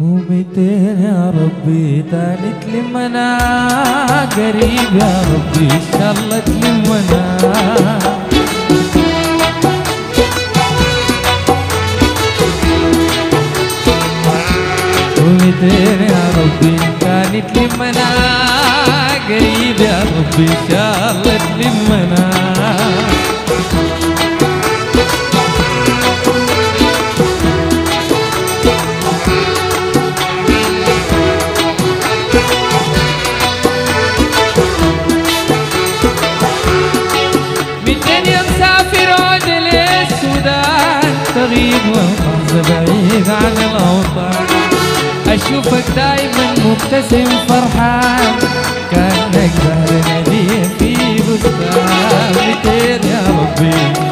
وميتين يا ربي تاني تلمنا قريب يا ربي ان شاء الله تلمنا وميتين يا ربي كانت لمنا قريب يا ربي ان شاء الله تلمنا تغيب واللحظة بعيد عن الأوطان. أشوفك دايما مبتسم فرحان. كأنك زهر نبيه في بستان. ميتين يا ربي؟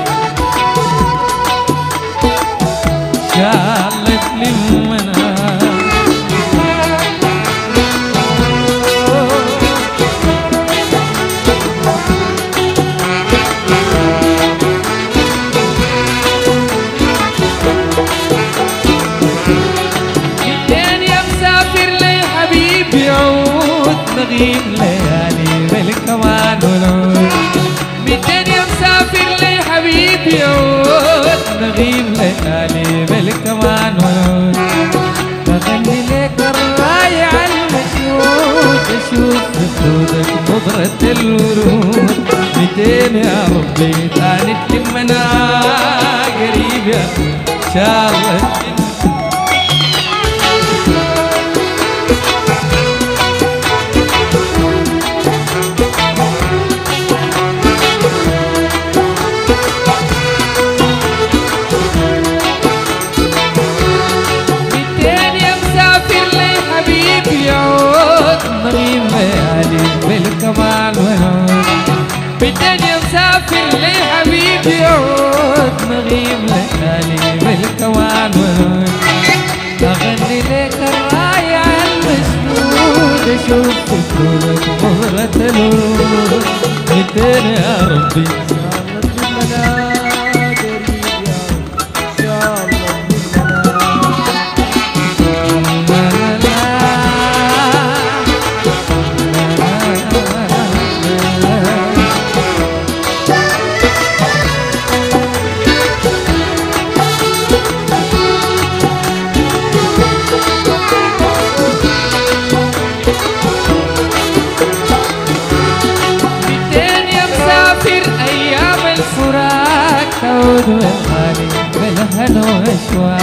نغيب ليالي بالكمان والعود ميتين يا مسافر لي حبيب يعود نغيب ليالي بالكمان والعود بغني لك الرايع المشهود. أشوف خدودك نظرة الورود. ميتين يا ربي تاني تلمنا. قريب يا ميتين يا مسافر لي حبيب يعود نغيب ليالي والعود أغني لك الرايع المسنود أشوف في كلك مهرة الورود ميتين يا ربي الفراق تعود والخالي بالهنا واشواق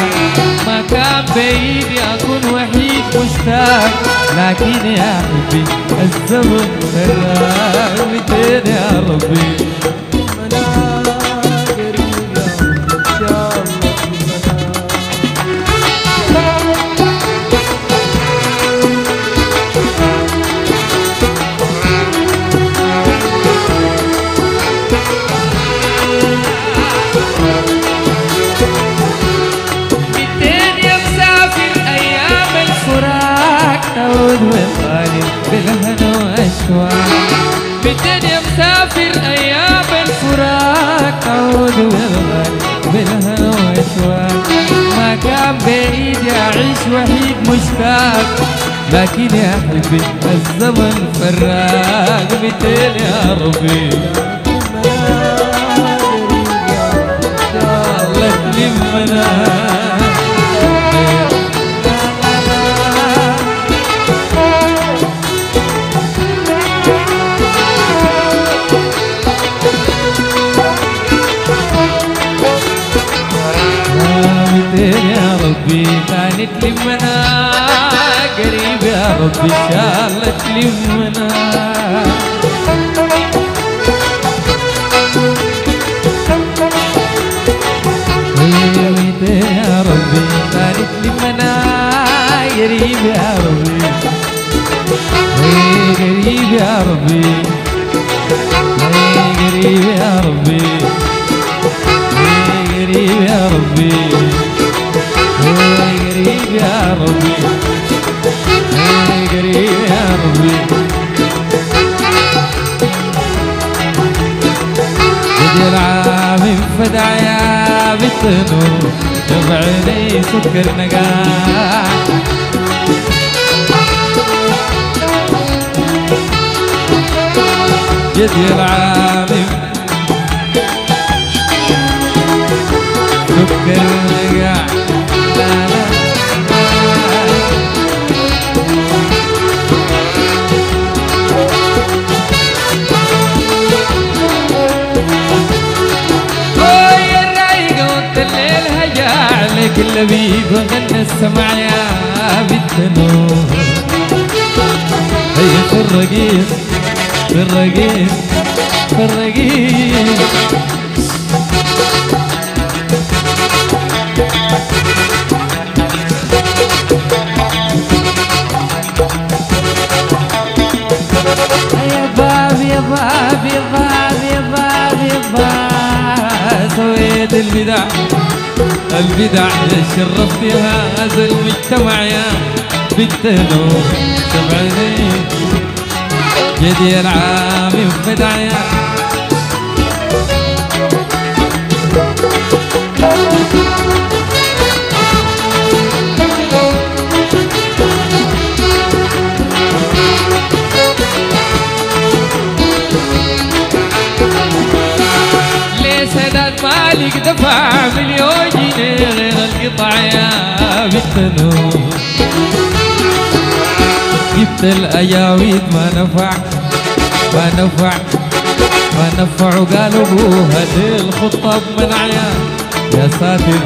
ما كان بايدي أكون وحيد مشتاق لكن يا حبي الزمن فراق ميتين يا ربي. اعيش وحيد مشتاق لكن يا حبي الزمن فراق. ميتين يا ربي. الله تلمنا. قريب يا يا ربي كانت تلمنا قريب يا ربي. قريب يا ربي العام انفدع يا بالتنور يضع لي سكر نقاع جدي العام. سكر اللبيب وغنى السمع يا بالتنور هي في الرقيق في الرقيق في الرقيق. يا باب يا باب يا باب يا باب يا باب سويت البدع. البدع شرفت هذا المجتمع يا بنت نور سبعيني جدي العام بدع يا. ليه سداد مالك دفع مليون. جبت الاياويد ما نفع ما نفع ما نفع وقالوا ابوها دي الخطة بمنعيا يا ساتر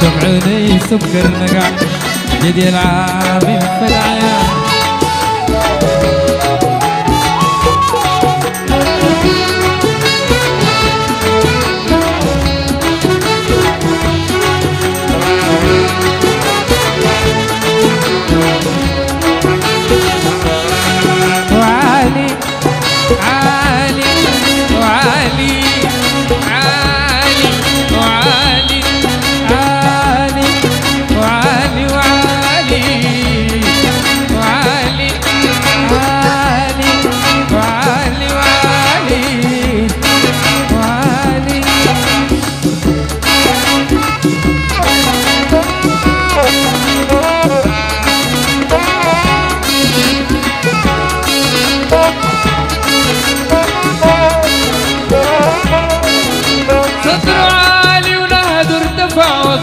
سمعوني سكر نقع جدي العامي في العيان.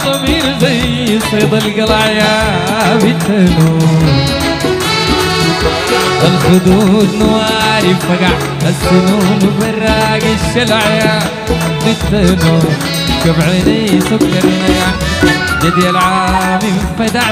وضمير زي صيد القلع يا بالتنور الخدود نواري فقع السنون براق الشلع يا بالتنور شوف عيني سكر نيع جدي العام انفدع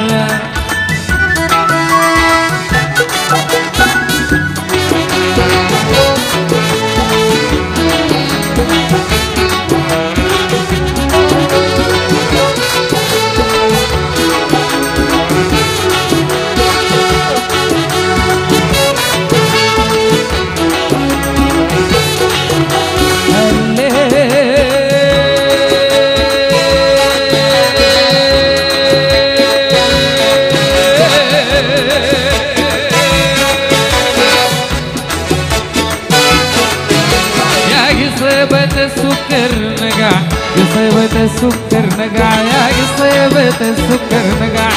قصيبة السكر نقع يا قصيبة السكر نقع.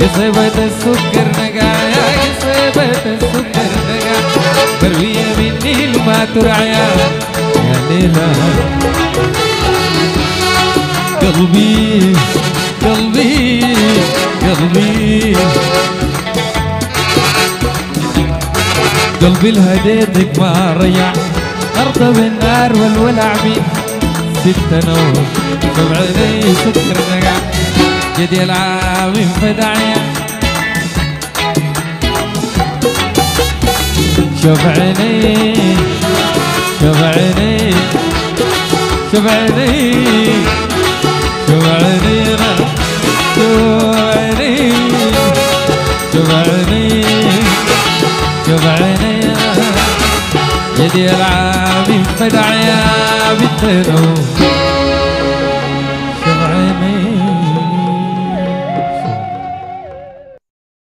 قصيبة السكر نقع يا قصيبة السكر نقع. مروية مني ما ترعى يا ليلى. قلبي قلبي قلبي. قلبي الهديتك ما ريع. أرض بالنار والولع بي. ست نور سبعيني سكر نقع. جدي العام فدعيا شوف عيني شوف عيني شوف عيني شوف عيني شوف عيني شوف عيني شوف عيني يدي العابي فدع يا بنت نور